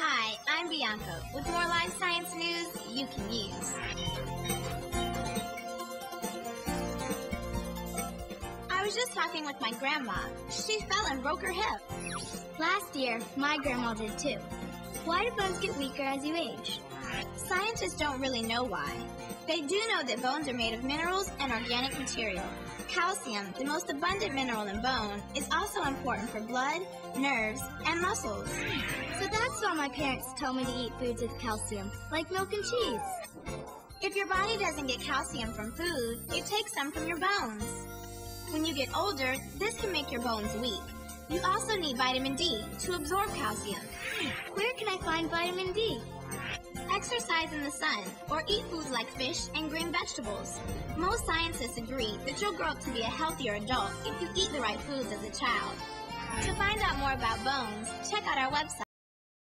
Hi, I'm Bianca with more live science news you can use. I was just talking with my grandma. She fell and broke her hip. Last year, my grandma did too. Why do bones get weaker as you age? Scientists don't really know why. They do know that bones are made of minerals and organic material. Calcium, the most abundant mineral in bone, is also important for blood, nerves, and muscles. So that's why my parents tell me to eat foods with calcium, like milk and cheese. If your body doesn't get calcium from food, it takes some from your bones. When you get older, this can make your bones weak. You also need vitamin D to absorb calcium. Where can I find vitamin D? Exercise in the sun or eat foods like fish and green vegetables. Most scientists agree that you'll grow up to be a healthier adult if you eat the right foods as a child. To find out more about bones, check out our website.